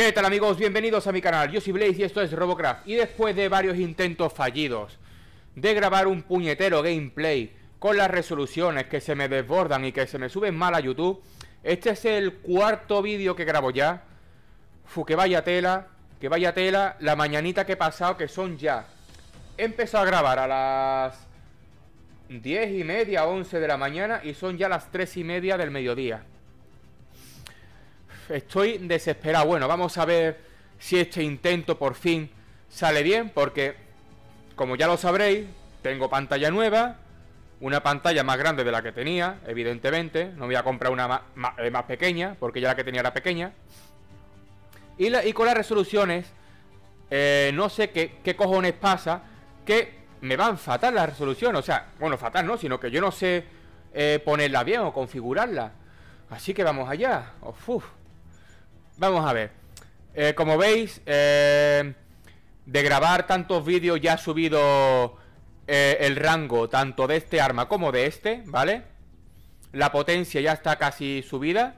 ¿Qué tal amigos? Bienvenidos a mi canal, yo soy Blaze y esto es Robocraft. Y después de varios intentos fallidos De grabar un puñetero gameplay Con las resoluciones que se me desbordan y que se me suben mal a YouTube Este es el cuarto vídeo que grabo ya. Fu, que vaya tela Que vaya tela. La mañanita que he pasado que son ya. He empezado a grabar a las 10 y media, 11 de la mañana Y son ya las 3 y media del mediodía estoy desesperado. Bueno, vamos a ver si este intento por fin sale bien, porque, como ya lo sabréis, tengo pantalla nueva, una pantalla más grande de la que tenía, evidentemente. No voy a comprar una más, eh, pequeña, porque ya la que tenía era pequeña. Y, y con las resoluciones, eh, no sé qué, cojones pasa, que me van fatal las resoluciones. O sea, bueno, fatal no, sino que yo no sé eh, ponerla bien o configurarla. Así que vamos allá. Uf, Vamos a ver. Eh, como veis, eh, de grabar tantos vídeos ya ha subido eh, el rango tanto de este arma como de este, ¿vale? La potencia ya está casi subida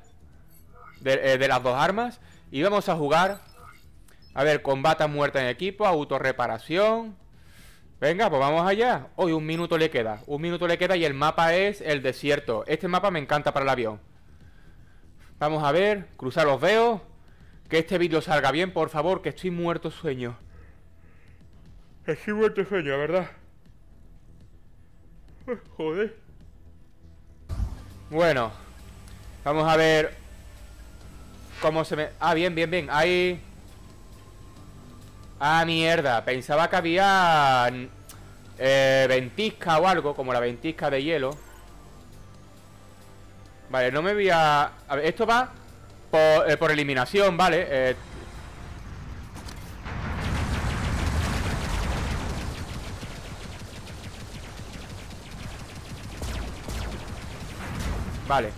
de, las dos armas. Y vamos a jugar. A ver, combate a muerte en equipo, autorreparación. Venga, pues vamos allá. Hoy un minuto le queda. Un minuto le queda y el mapa es el desierto. Este mapa me encanta para el avión. Vamos a ver, cruzar los veo. Que este vídeo salga bien, por favor, que estoy muerto sueño. Estoy muerto sueño, ¿verdad? Joder. Bueno. Vamos a ver cómo se me... Ah, bien, bien, bien. Ahí... Ah, mierda. Pensaba que había... Eh, ventisca o algo, como la ventisca de hielo. Vale, no me voy a... A ver, esto va eh, por, eliminación, vale eh. Vale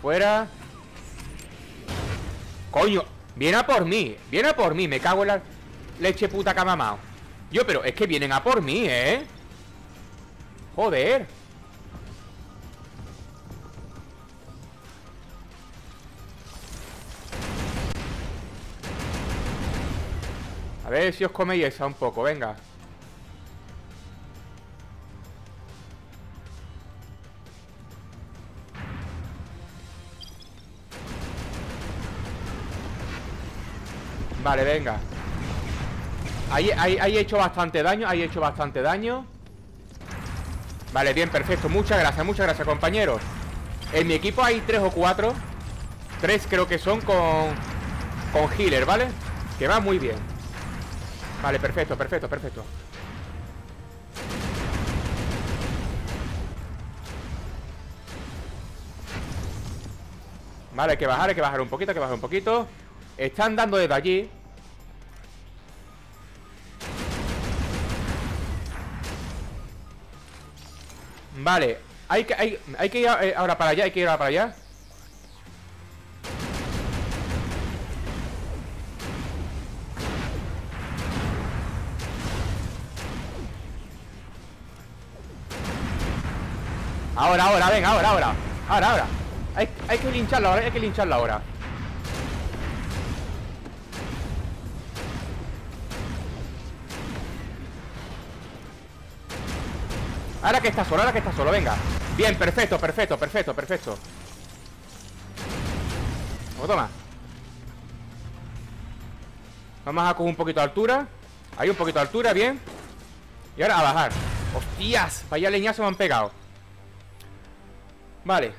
Fuera Coño Viene a por mí Viene a por mí Me cago en la leche puta que ha mamado Yo, pero es que vienen a por mí, ¿eh? Joder si os coméis esa un poco, venga. Vale, venga. Ahí, ahí, ahí he hecho bastante daño Ahí he hecho bastante daño. Vale, bien, perfecto. Muchas gracias, muchas gracias, compañeros En mi equipo hay tres o cuatro. Tres creo que son con Con healer, ¿vale? Que va muy bien Vale, perfecto, perfecto, perfecto. Vale, hay que bajar, hay que bajar un poquito, hay que bajar un poquito. Están dando desde allí. Vale Hay que, hay, hay que ir eh, ahora para allá, hay que ir ahora para allá Ahora, ahora, venga, ahora, ahora. Ahora, ahora. Hay, que lincharla ahora, hay que lincharla ahora. Ahora que está solo, ahora que está solo, venga. Bien, perfecto, perfecto, perfecto, perfecto. Vamos, toma. Vamos a coger un poquito de altura. Ahí un poquito de altura, bien. Y ahora a bajar. Hostias, vaya leñazo me han pegado Vale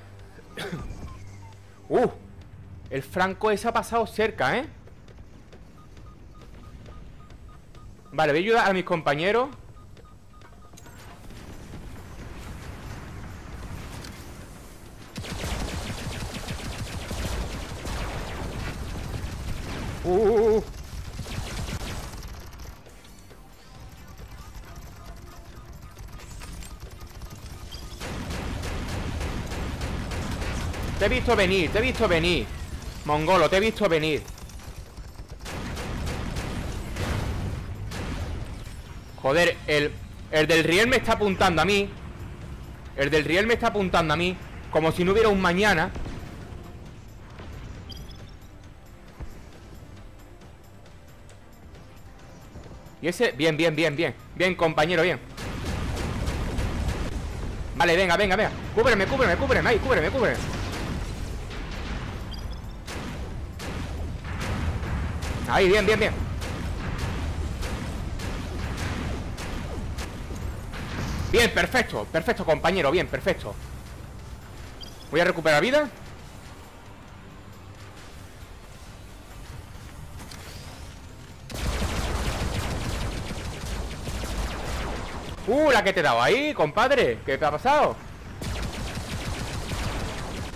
Uh El franco ese ha pasado cerca, ¿eh? Vale, voy a ayudar a mis compañeros visto venir, te he visto venir. Mongolo, te he visto venir. Joder, el, el del riel me está apuntando a mí. El del riel me está apuntando a mí Como si no hubiera un mañana. Y ese, bien, bien, bien, bien. Bien, compañero, bien. Vale, venga, venga, venga. Cúbreme, cúbreme, cúbreme, ahí, cúbreme, cúbreme Ahí, bien, bien, bien. Bien, perfecto, perfecto, compañero, bien, perfecto. Voy a recuperar vida Uh, la que te he dado ahí, compadre. ¿Qué te ha pasado?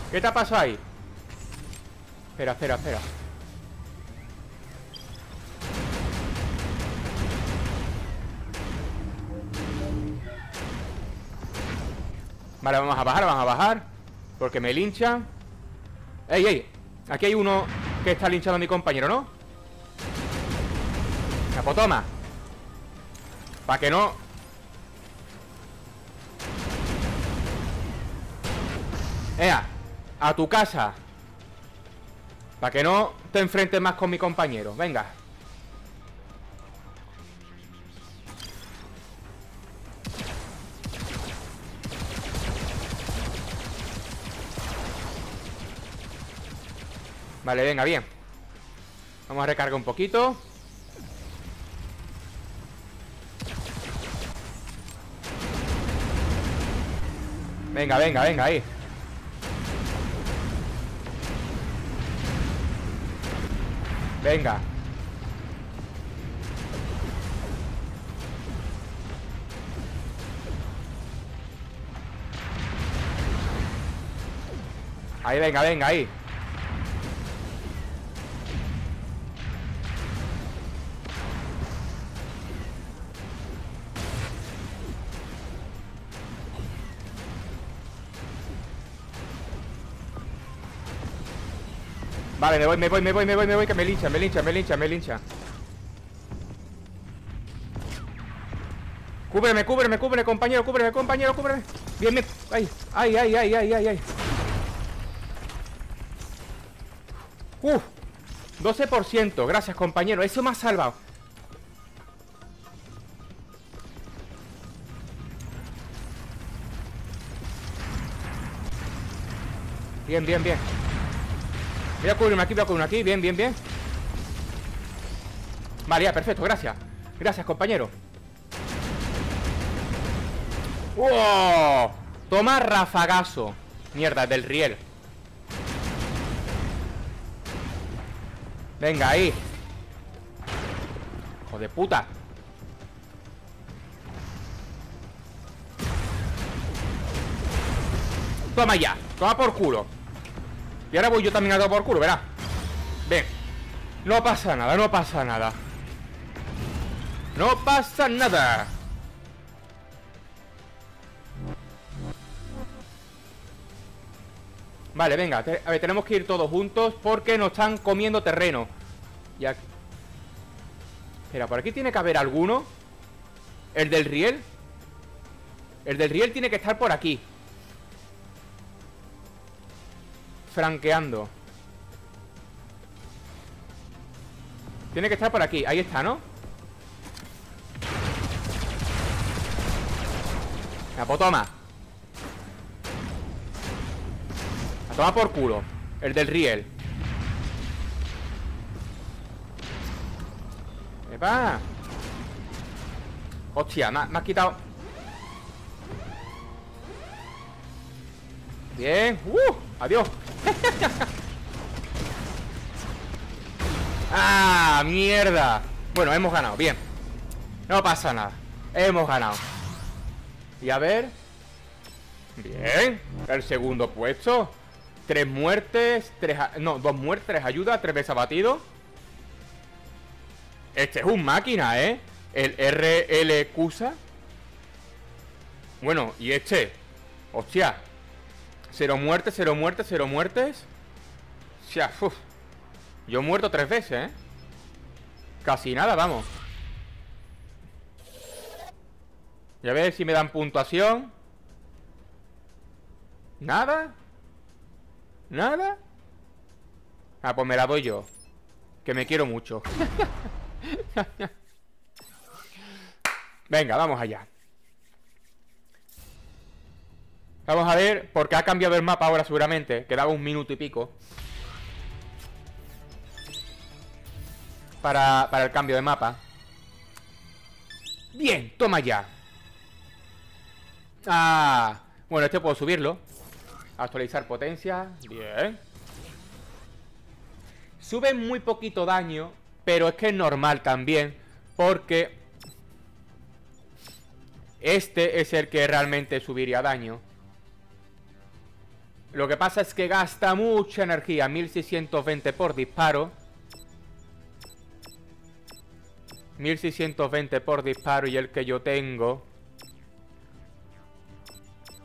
¿Qué te ha pasado ahí? Espera, espera, espera Vale, vamos a bajar, vamos a bajar Porque me linchan. ¡Ey, ey! Aquí hay uno que está linchando a mi compañero, ¿no? Capotoma Para que no. Ea, a tu casa. Para que no te enfrentes más con mi compañero. Venga Vale, venga, bien. Vamos a recargar un poquito. Venga, venga, venga, ahí. Venga. Ahí, venga, venga, ahí Me voy, me voy, me voy, me voy, me voy Que me lincha, me lincha, me lincha, me lincha. Cúbreme, cúbreme, cúbreme, compañero, cúbreme, compañero, cúbreme. Bien, bien, ay, ay, ay, ay, ay, ay, ay Uf 12%, gracias compañero. Eso me ha salvado. Bien, bien, bien Voy a cubrirme aquí, voy a cubrirme aquí. Bien, bien, bien. Vale, ya, perfecto, gracias. Gracias, compañero. ¡Wow! Toma rafagazo. Mierda, del riel. Venga, ahí. Hijo de puta. Toma ya, toma por culo y ahora voy yo también a dar por culo, verá. Ven No pasa nada, no pasa nada. No pasa nada. Vale, venga, a ver, tenemos que ir todos juntos Porque nos están comiendo terreno. Ya Espera, por aquí tiene que haber alguno El del riel El del riel tiene que estar por aquí franqueando. Tiene que estar por aquí, ahí está, ¿no? Potoma La toma por culo. El del riel. ¡Epa! Hostia, me, me has quitado. Bien. ¡Uh! Adiós ¡Ah! ¡Mierda! Bueno, hemos ganado, bien. No pasa nada. Hemos ganado. Y a ver. Bien. El segundo puesto. Tres muertes tres No, dos muertes, tres ayudas Tres veces abatido. Este es un máquina, ¿eh? El RL Cusa. Bueno, y este. Hostia Cero muertes, cero muertes, cero muertes. O Yo he muerto tres veces, ¿eh? Casi nada, vamos. Y a ver si me dan puntuación. ¿Nada? ¿Nada? Ah, pues me la doy yo. Que me quiero mucho. Venga, vamos allá. Vamos a ver, porque ha cambiado el mapa ahora seguramente. Quedaba un minuto y pico. Para, para el cambio de mapa. Bien, toma ya. Ah, bueno, este puedo subirlo. Actualizar potencia. Bien. Sube muy poquito daño, pero es que es normal también, porque este es el que realmente subiría daño. Lo que pasa es que gasta mucha energía, 1620 por disparo. 1620 por disparo y el que yo tengo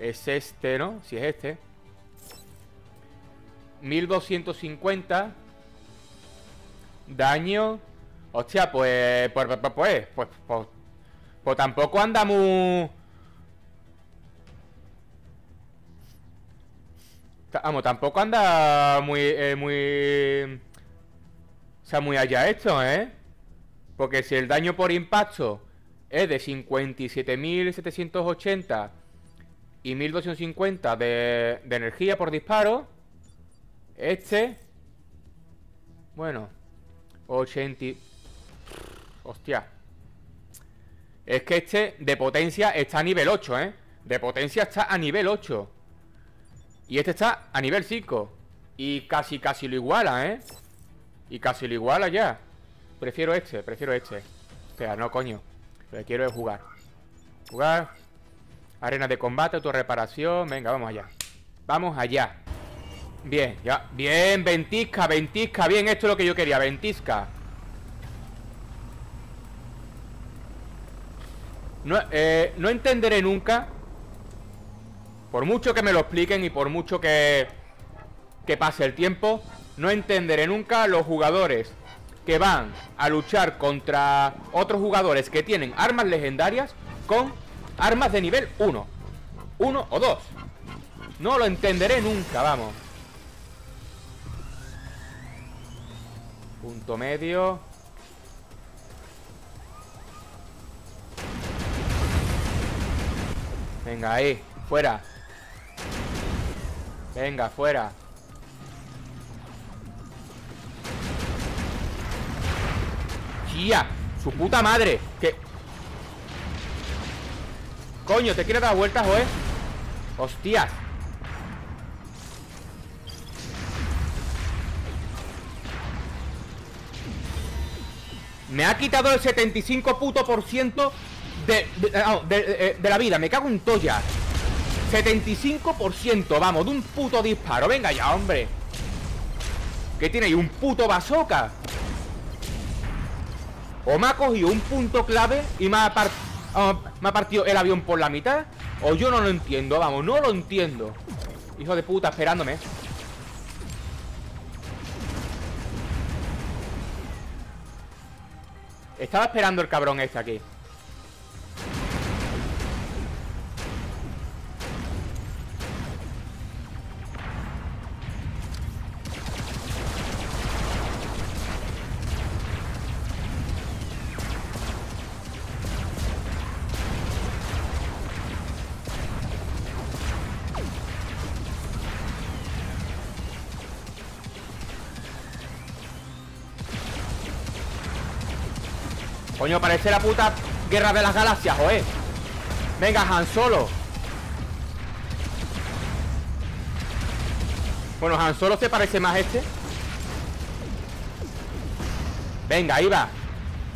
es este, ¿no? Si es este. 1250 daño. Hostia, pues pues, pues pues, pues, pues, pues, tampoco anda muy... Vamos, tampoco anda muy, eh, muy... O sea, muy allá esto, ¿eh? Porque si el daño por impacto es de 57.780 y 1250 de, de energía por disparo, este... Bueno, 80... Hostia. Es que este de potencia está a nivel 8, ¿eh? De potencia está a nivel 8. Y este está a nivel 5. Y casi, casi lo iguala, ¿eh? Y casi lo iguala ya. Prefiero este, prefiero este. Espera, no, coño. Lo que quiero es jugar. Jugar. Arena de combate, autorreparación. Venga, vamos allá. Vamos allá. Bien, ya. Bien, ventisca, ventisca. Bien, esto es lo que yo quería, ventisca. No, eh, no entenderé nunca Por mucho que me lo expliquen Y por mucho que Que pase el tiempo No entenderé nunca los jugadores que van a luchar contra otros jugadores que tienen armas legendarias con armas de nivel 1. 1 o 2. No lo entenderé nunca, vamos. Punto medio. Venga, ahí. Fuera. Venga, fuera. Su puta madre Que... Coño, ¿te quiere dar vueltas, o Hostias Me ha quitado el 75 puto por ciento de, de, de, la vida. Me cago en toya 75%, vamos, de un puto disparo. Venga ya, hombre. ¿Qué tiene ahí? ¿Un puto bazooka? O me ha cogido un punto clave y me ha, ah, me ha partido el avión por la mitad O yo no lo entiendo, vamos, no lo entiendo. Hijo de puta, esperándome. Estaba esperando el cabrón este aquí Coño, parece la puta guerra de las galaxias, joder Venga, Han Solo. Bueno, Han Solo se parece más este. Venga, ahí va.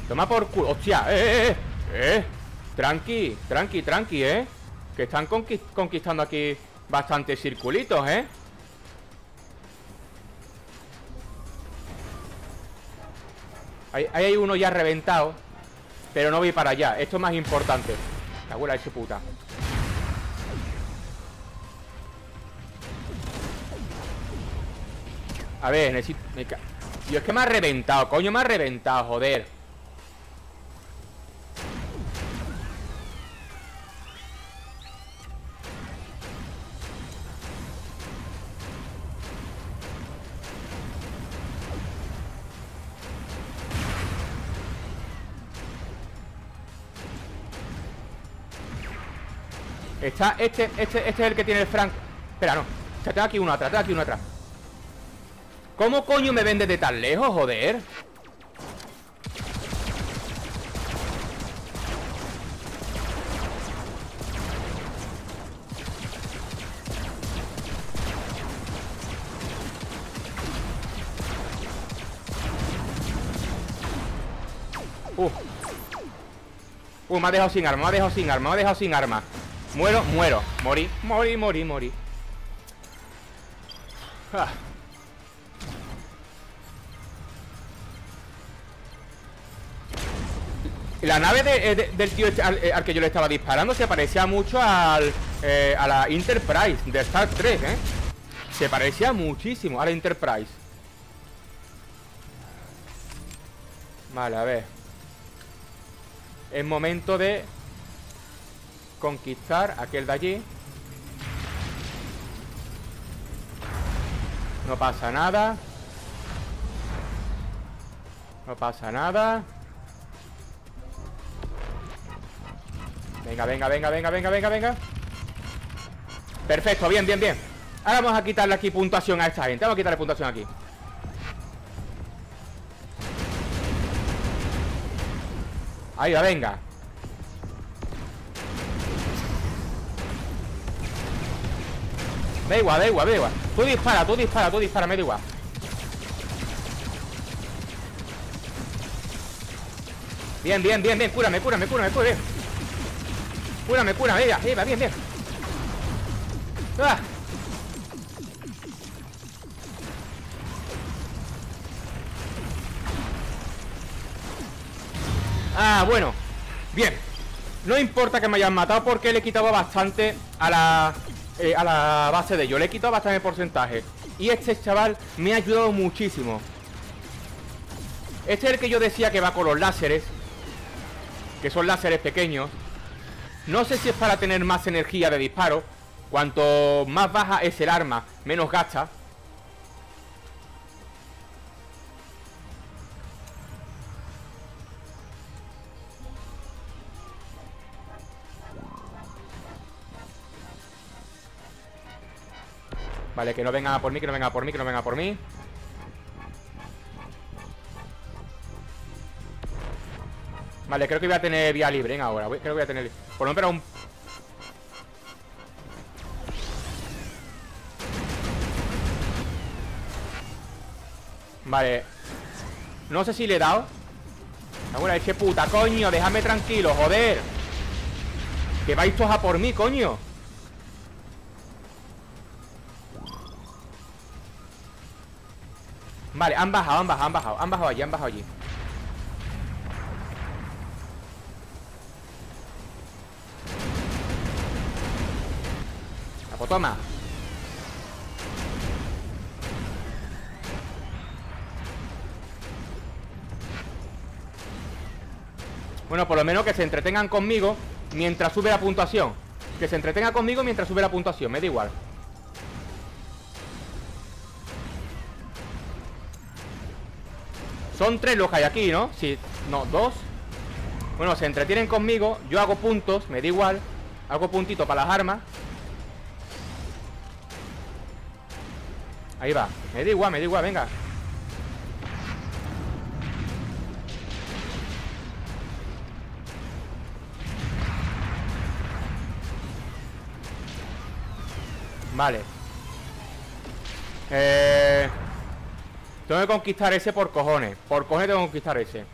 Toma por culo. Hostia, eh, eh, eh Eh, tranqui, tranqui, tranqui, eh. Que están conquistando aquí Bastantes circulitos, eh. Ahí hay uno ya reventado pero no voy para allá. Esto es más importante. La abuela su puta. A ver, necesito... Me es que me ha reventado, coño, me ha reventado, joder. Está este, este, este es el que tiene el Frank Espera, no tengo aquí uno atrás, tengo aquí uno atrás ¿Cómo coño me vende de tan lejos, joder? Uh. uh, me ha dejado sin arma, me ha dejado sin arma, me ha dejado sin arma Muero, muero, morí, morí, morí, morí. Ah. La nave eh, del tío este eh, al, que yo le estaba disparando se parecía mucho al, eh, a la Enterprise de Star Trek, ¿eh? Se parecía muchísimo a la Enterprise. Vale, a ver. Es momento de Conquistar aquel de allí. No pasa nada. No pasa nada. Venga, venga, venga, venga, venga, venga, venga. Perfecto, bien, bien, bien. Ahora vamos a quitarle aquí puntuación a esta gente. Vamos a quitarle puntuación aquí. Ahí va, venga Da igual, da igual, da igual. Tú dispara, tú dispara, tú dispara, me da igual. Bien, bien, bien, bien, cúrame, cúrame, cúrame, cúrame. Cúrame, cúrame, ella, ella, bien, bien. ¡Ah! ah, bueno. Bien. No importa que me hayan matado porque le he quitado bastante a la, eh, a la base de ellos. Le he quitado bastante porcentaje. Y este chaval me ha ayudado muchísimo. Este es el que yo decía que va con los láseres Que son láseres pequeños. No sé si es para tener más energía de disparo. Cuanto más baja es el arma Menos gasta Vale, que no venga por mí, que no venga por mí, que no venga por mí. Vale, creo que voy a tener vía libre ahora. Creo que voy a tener... Por lo menos un... Vale. No sé si le he dado. Ahora, ese puta, coño Déjame tranquilo, joder. Que vais todos a por mí, coño Vale, han bajado, han bajado, han bajado. Han bajado allí, han bajado allí. Toma Bueno, por lo menos que se entretengan conmigo Mientras sube la puntuación. Que se entretenga conmigo mientras sube la puntuación Me da igual Son tres los que hay aquí, ¿no? Sí, no, dos. Bueno, se entretienen conmigo Yo hago puntos, me da igual. Hago puntito para las armas. Ahí va Me da igual, me da igual, venga. Vale. Eh... Tengo que conquistar ese por cojones. Por cojones tengo que conquistar ese.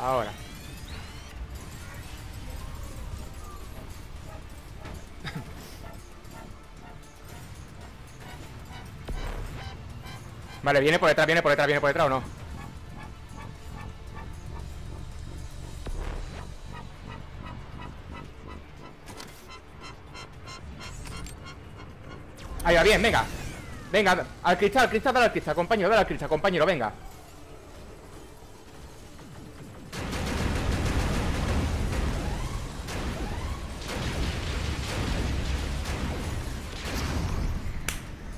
Ahora. Vale, viene por detrás, viene por detrás, viene por detrás o no Ahí va, bien, venga Venga, al cristal, al cristal, dale al cristal Compañero, dale al cristal, compañero, venga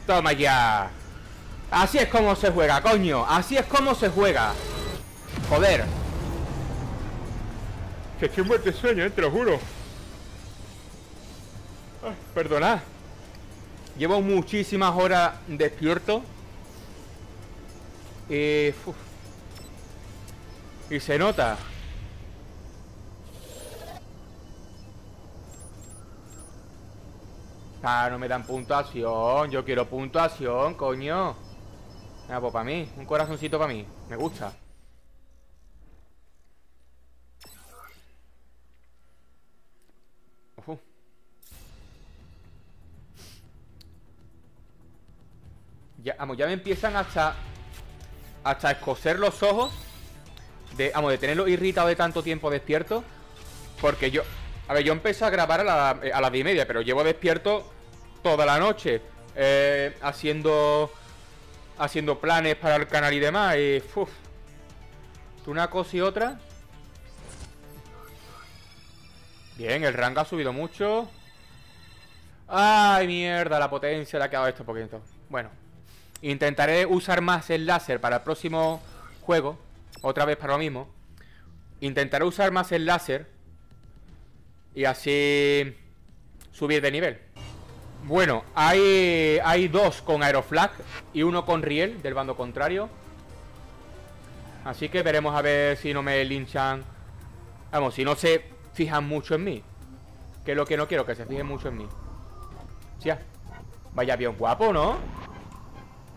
Toma ya Así es como se juega, coño Así es como se juega Joder Que estoy muerto de sueño, eh, te lo juro. Ay, perdonad. Llevo muchísimas horas despierto. Y, uf. y se nota. Ah, no me dan puntuación. Yo quiero puntuación, coño. Ah, pues para mí. Un corazoncito para mí. Me gusta. Uf. Ya, vamos, ya me empiezan hasta Hasta escocer los ojos de, Vamos, de tenerlo irritado de tanto tiempo despierto Porque yo A ver, yo empecé a grabar a, la, a las 10 y media Pero llevo despierto toda la noche eh, Haciendo Haciendo planes para el canal y demás Y uf, Una cosa y otra. Bien, el rango ha subido mucho. Ay, mierda, la potencia le ha quedado esto poquito. Bueno Intentaré usar más el láser para el próximo juego Otra vez para lo mismo. Intentaré usar más el láser Y así Subir de nivel. Bueno, hay, hay dos con Aeroflag Y uno con Riel del bando contrario. Así que veremos a ver si no me linchan. Vamos, si no se fijan mucho en mí Que es lo que no quiero, que se fijen mucho en mí. Sí, vaya bien guapo, ¿no?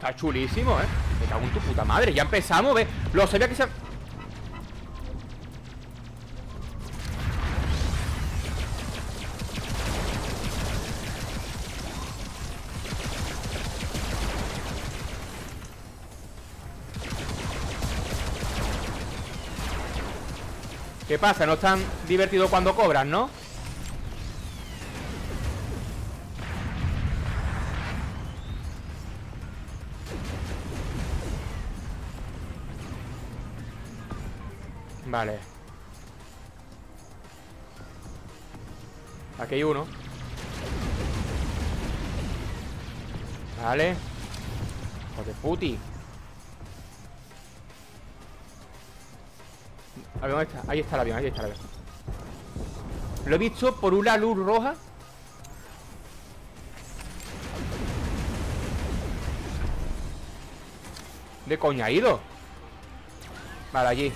Está chulísimo, ¿eh? Me cago en tu puta madre Ya empezamos, ¿ves? Lo sabía que se... ¿Qué pasa? ¿No están divertidos cuando cobran, no? Vale. Aquí hay uno. Vale. Joder, puti. A ver, ¿dónde está? Ahí está el avión, ahí está el avión. Lo he visto por una luz roja. ¿De coña ha ido? Vale, allí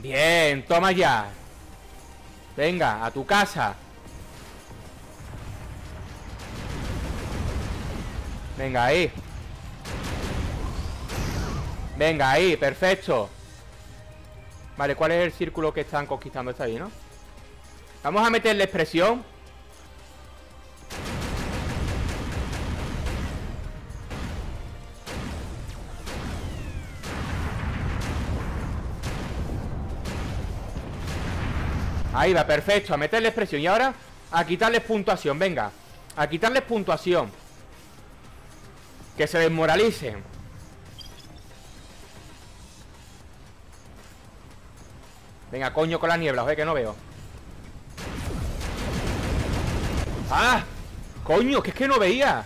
Bien, toma ya Venga, a tu casa Venga, ahí Venga, ahí, perfecto Vale, ¿cuál es el círculo que están conquistando? Está ahí, ¿no? Vamos a meterle expresión Ahí va, perfecto, a meterles presión. Y ahora a quitarles puntuación, venga A quitarles puntuación. Que se desmoralicen. Venga, coño con la niebla, oye, que no veo. ¡Ah! ¡Coño! Que es que no veía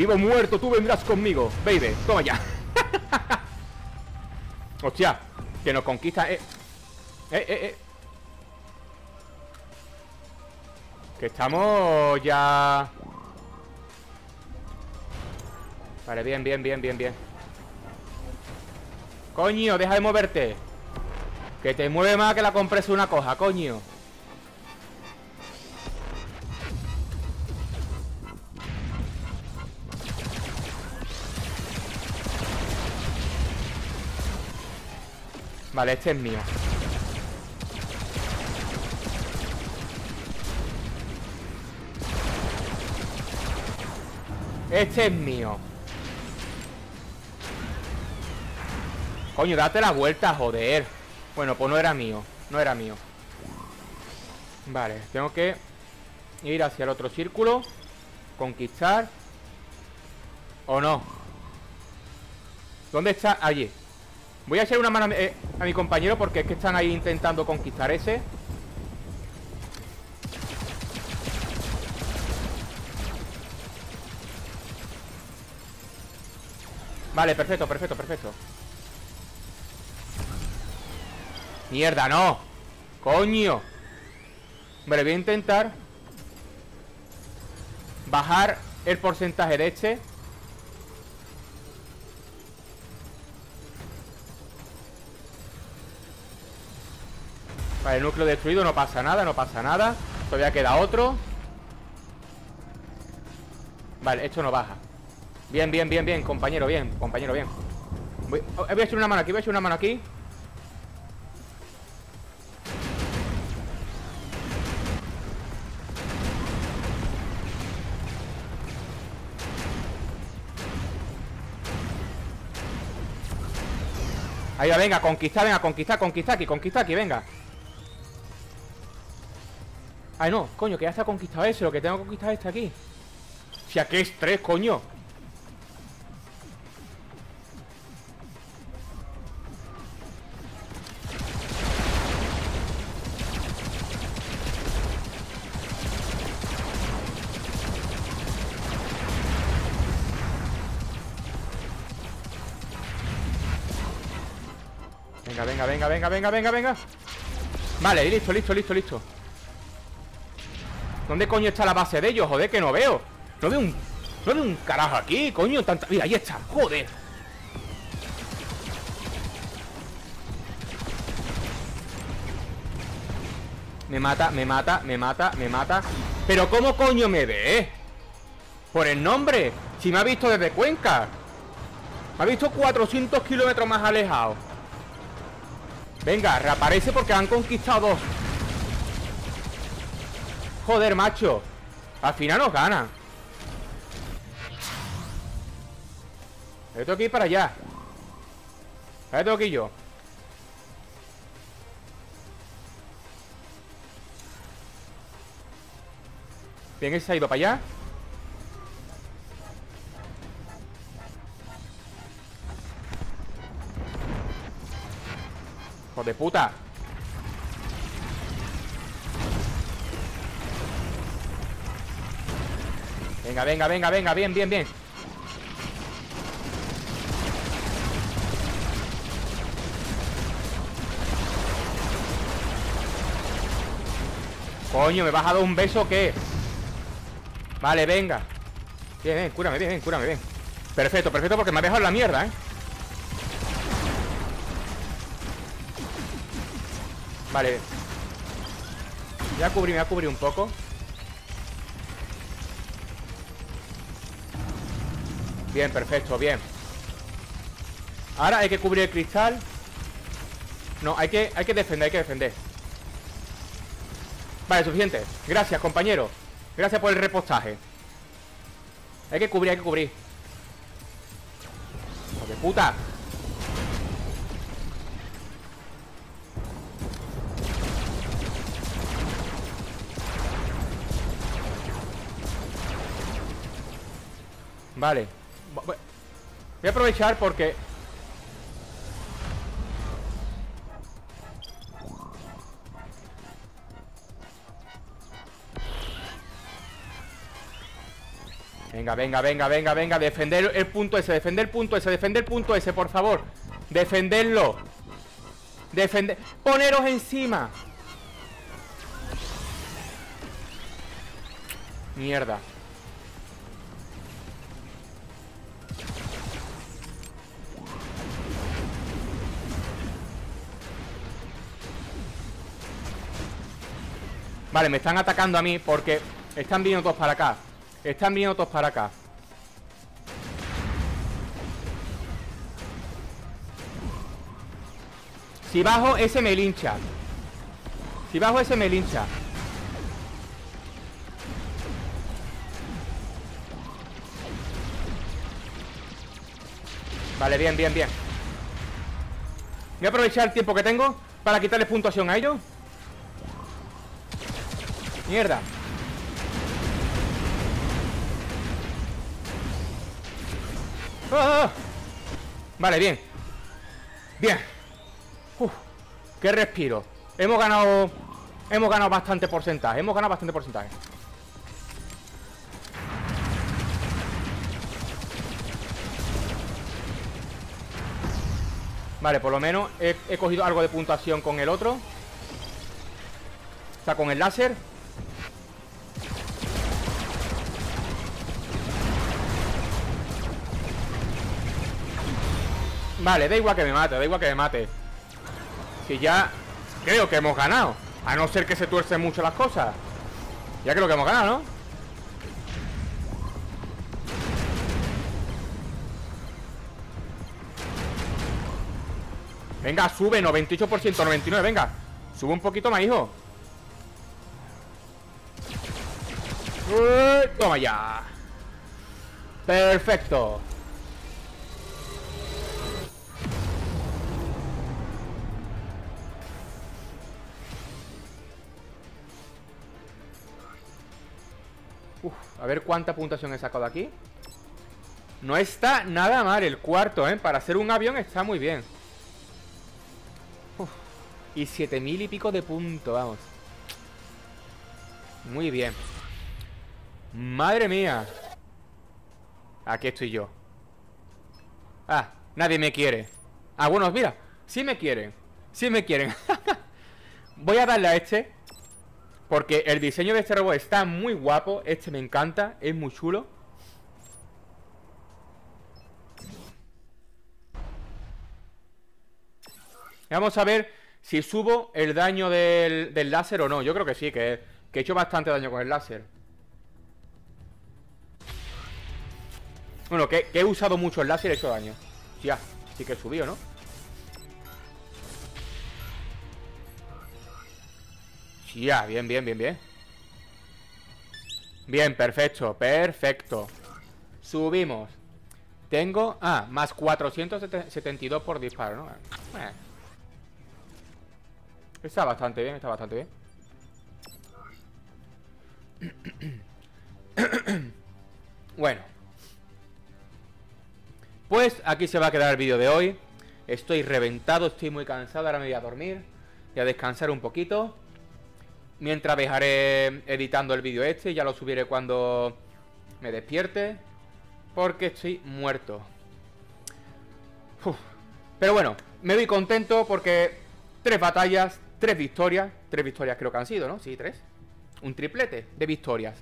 Vivo muerto, tú vendrás conmigo. Baby, toma ya. Hostia, que nos conquista eh. eh, eh, eh. Que estamos ya. Vale, bien, bien, bien, bien, bien. Coño, deja de moverte. Que te mueve más que la compresa una coja, coño Vale, este es mío. Este es mío. Coño, date la vuelta, joder. Bueno, pues no era mío No era mío. Vale, tengo que ir hacia el otro círculo Conquistar. ¿O no? ¿Dónde está? Allí Voy a echar una mano a mi, eh, a mi compañero Porque es que están ahí intentando conquistar ese. Vale, perfecto, perfecto, perfecto. Mierda, no. Coño. Vale, voy a intentar Bajar el porcentaje de este Vale, núcleo destruido, no pasa nada, no pasa nada. Todavía queda otro. Vale, esto no baja. Bien, bien, bien, bien, compañero, bien Compañero, bien. Voy, oh, voy a echar una mano aquí, voy a echar una mano aquí. Ahí va, venga, conquistar, venga, conquistar, conquistar aquí, conquistar aquí, venga Ay, no, coño, que ya está conquistado ese Lo que tengo que conquistar este aquí. Si aquí es tres, coño. Venga, venga, venga, venga, venga, venga, venga. Vale, listo, listo, listo, listo ¿Dónde coño está la base de ellos? Joder, que no veo. No veo un... No veo un carajo aquí, coño tanta... Mira, ahí está, joder. Me mata, me mata, me mata, me mata. Pero ¿cómo coño me ve? Por el nombre Si me ha visto desde Cuenca. Me ha visto 400 kilómetros más alejado. Venga, reaparece porque han conquistado Joder, macho. Al final nos ganan Yo tengo que ir para allá. Ahora tengo que ir yo. Bien, ese ha ido para allá. De puta Venga, venga, venga, venga, bien, bien, bien. Coño, ¿me vas a un beso qué? Vale, venga. Bien, bien, cúrame, bien, bien, cúrame, bien. Perfecto, perfecto, porque me ha dejado la mierda, ¿eh? Vale. Voy a cubrir, me voy a cubrir un poco Bien, perfecto, bien. Ahora hay que cubrir el cristal. No, hay que, hay que defender, hay que defender. Vale, suficiente. Gracias, compañero. Gracias por el repostaje. Hay que cubrir, hay que cubrir. ¡Hijo puta! Vale Voy a aprovechar porque Venga, venga, venga, venga, venga Defender el punto ese, defender el punto ese Defender el punto ese, por favor. Defenderlo. Defender... Poneros encima. Mierda Vale, me están atacando a mí porque están viniendo todos para acá. Están viniendo todos para acá. Si bajo, ese me lincha. Si bajo, ese me lincha. Vale, bien, bien, bien. Voy a aprovechar el tiempo que tengo para quitarles puntuación a ellos. Mierda. ¡Ah! Vale, bien. Bien. Uf, qué respiro. Hemos ganado... Hemos ganado bastante porcentaje. Hemos ganado bastante porcentaje. Vale, por lo menos he, he cogido algo de puntuación con el otro. O sea, con el láser. Vale, da igual que me mate, da igual que me mate. Si ya creo que hemos ganado A no ser que se tuercen mucho las cosas. Ya creo que hemos ganado, ¿no? Venga, sube, 98%, 99, venga. Sube un poquito más, hijo. Toma ya. Perfecto A ver cuánta puntuación he sacado aquí. No está nada mal el cuarto, ¿eh? Para hacer un avión está muy bien. Uf. Y siete mil y pico de puntos, vamos. Muy bien. Madre mía. Aquí estoy yo. Ah, nadie me quiere. Ah, bueno, mira Sí me quieren Sí me quieren. Voy a darle a este porque el diseño de este robot está muy guapo Este me encanta, es muy chulo. Vamos a ver si subo el daño del, láser o no. Yo creo que sí, que, he hecho bastante daño con el láser. Bueno, que, he usado mucho el láser y he hecho daño. Ya, sí que he subido, ¿no? Ya, bien, bien, bien, bien. Bien, perfecto, perfecto. Subimos. Tengo, ah, más 472 por disparo, ¿no? Está bastante bien, está bastante bien. Bueno. Pues aquí se va a quedar el vídeo de hoy. Estoy reventado, estoy muy cansado Ahora me voy a dormir. Voy a descansar un poquito Mientras dejaré editando el vídeo este, ya lo subiré cuando me despierte. Porque estoy muerto. Pero bueno, me voy contento porque tres batallas, tres victorias. Tres victorias creo que han sido, ¿no? Sí, tres. Un triplete de victorias.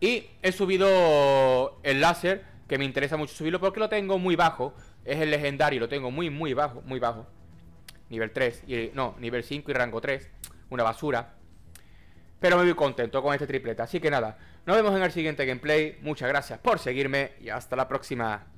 Y he subido el láser, que me interesa mucho subirlo porque lo tengo muy bajo. Es el legendario, lo tengo muy, muy bajo, muy bajo. Nivel 3, y, no, nivel 5 y rango 3 una basura. Pero me voy contento con este triplete. Así que nada, nos vemos en el siguiente gameplay. Muchas gracias por seguirme y hasta la próxima.